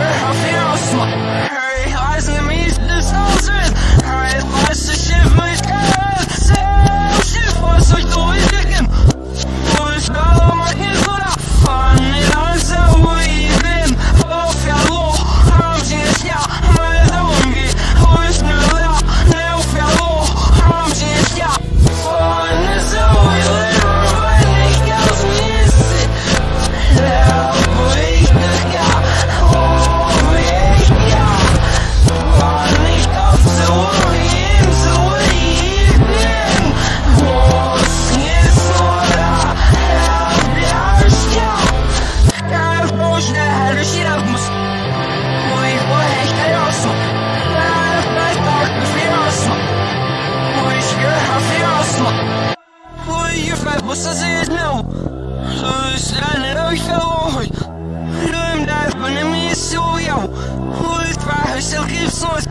healthier, healthier, I'll smoke. Who's trying to show you? Who's trying to give source?